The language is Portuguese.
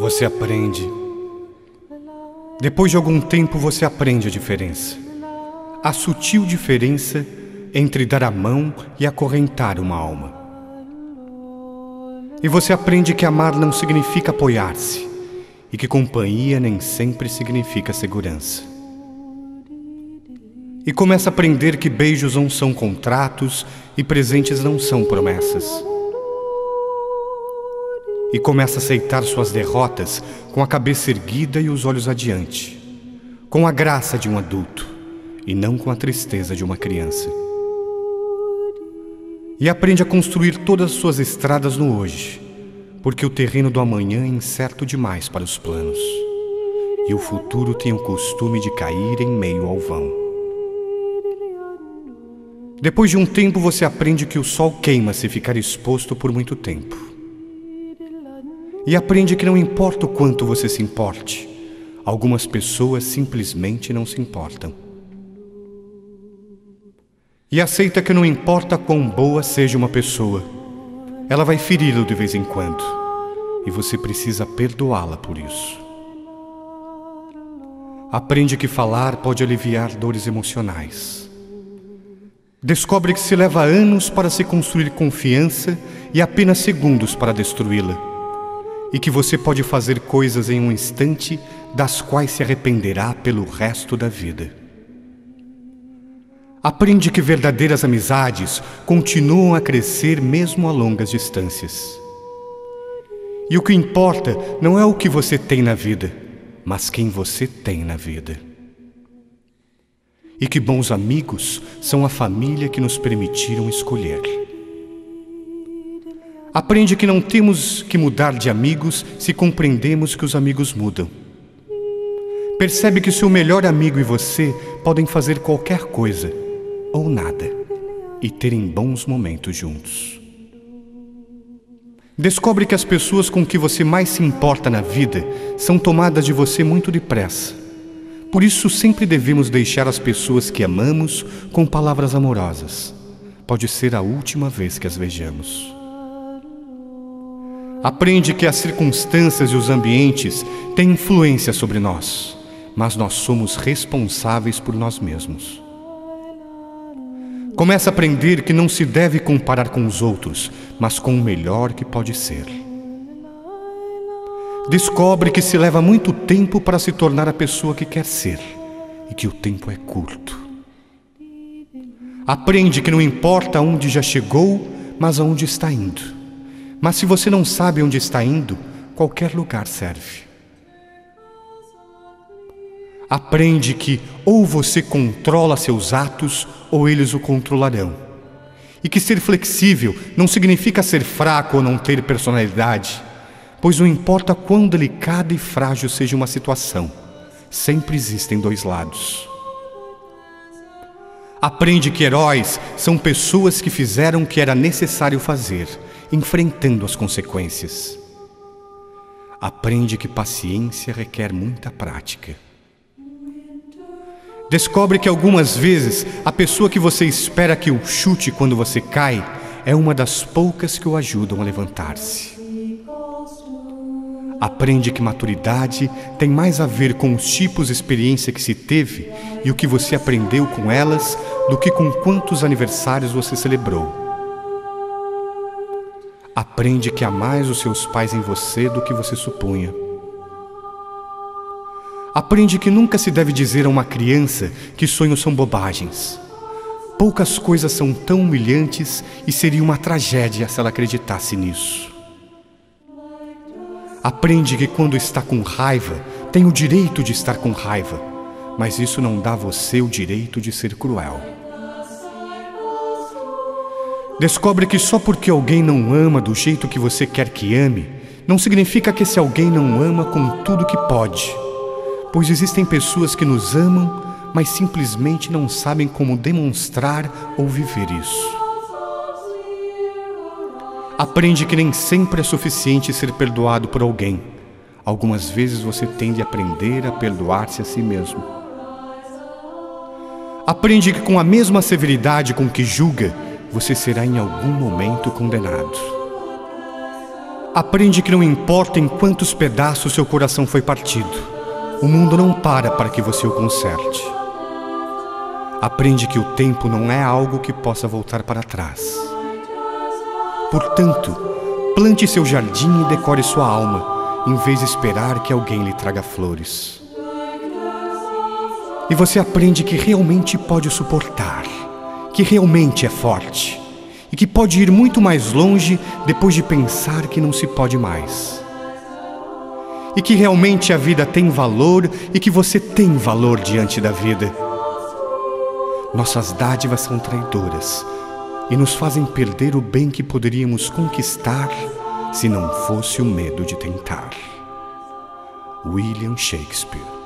Você aprende. Depois de algum tempo, você aprende a diferença. A sutil diferença entre dar a mão e acorrentar uma alma. E você aprende que amar não significa apoiar-se e que companhia nem sempre significa segurança. E começa a aprender que beijos não são contratos e presentes não são promessas. E começa a aceitar suas derrotas com a cabeça erguida e os olhos adiante, com a graça de um adulto e não com a tristeza de uma criança. E aprende a construir todas as suas estradas no hoje, porque o terreno do amanhã é incerto demais para os planos, e o futuro tem o costume de cair em meio ao vão. Depois de um tempo, você aprende que o sol queima se ficar exposto por muito tempo. E aprende que não importa o quanto você se importe, algumas pessoas simplesmente não se importam. E aceita que não importa quão boa seja uma pessoa, ela vai feri-lo de vez em quando, e você precisa perdoá-la por isso. Aprende que falar pode aliviar dores emocionais Descobre que se leva anos para se construir confiança e apenas segundos para destruí-la. E que você pode fazer coisas em um instante das quais se arrependerá pelo resto da vida. Aprende que verdadeiras amizades continuam a crescer mesmo a longas distâncias. E o que importa não é o que você tem na vida, mas quem você tem na vida e que bons amigos são a família que nos permitiram escolher. Aprende que não temos que mudar de amigos se compreendemos que os amigos mudam. Percebe que seu melhor amigo e você podem fazer qualquer coisa ou nada e terem bons momentos juntos. Descobre que as pessoas com que você mais se importa na vida são tomadas de você muito depressa por isso, sempre devemos deixar as pessoas que amamos com palavras amorosas. Pode ser a última vez que as vejamos. Aprende que as circunstâncias e os ambientes têm influência sobre nós, mas nós somos responsáveis por nós mesmos. Começa a aprender que não se deve comparar com os outros, mas com o melhor que pode ser descobre que se leva muito tempo para se tornar a pessoa que quer ser e que o tempo é curto. Aprende que não importa onde já chegou, mas aonde está indo. Mas se você não sabe onde está indo, qualquer lugar serve. Aprende que ou você controla seus atos ou eles o controlarão. E que ser flexível não significa ser fraco ou não ter personalidade pois não importa quão delicada e frágil seja uma situação, sempre existem dois lados. Aprende que heróis são pessoas que fizeram o que era necessário fazer, enfrentando as consequências. Aprende que paciência requer muita prática. Descobre que algumas vezes a pessoa que você espera que o chute quando você cai é uma das poucas que o ajudam a levantar-se. Aprende que maturidade tem mais a ver com os tipos de experiência que se teve e o que você aprendeu com elas do que com quantos aniversários você celebrou. Aprende que há mais os seus pais em você do que você supunha. Aprende que nunca se deve dizer a uma criança que sonhos são bobagens. Poucas coisas são tão humilhantes e seria uma tragédia se ela acreditasse nisso. Aprende que quando está com raiva, tem o direito de estar com raiva, mas isso não dá a você o direito de ser cruel. Descobre que só porque alguém não ama do jeito que você quer que ame, não significa que esse alguém não ama com tudo que pode. Pois existem pessoas que nos amam, mas simplesmente não sabem como demonstrar ou viver isso. Aprende que nem sempre é suficiente ser perdoado por alguém. Algumas vezes você tende a aprender a perdoar-se a si mesmo. Aprende que com a mesma severidade com que julga, você será em algum momento condenado. Aprende que não importa em quantos pedaços seu coração foi partido, o mundo não para para que você o conserte. Aprende que o tempo não é algo que possa voltar para trás. Portanto, plante seu jardim e decore sua alma, em vez de esperar que alguém lhe traga flores. E você aprende que realmente pode suportar, que realmente é forte e que pode ir muito mais longe depois de pensar que não se pode mais. E que realmente a vida tem valor e que você tem valor diante da vida. Nossas dádivas são traidoras e nos fazem perder o bem que poderíamos conquistar se não fosse o medo de tentar. William Shakespeare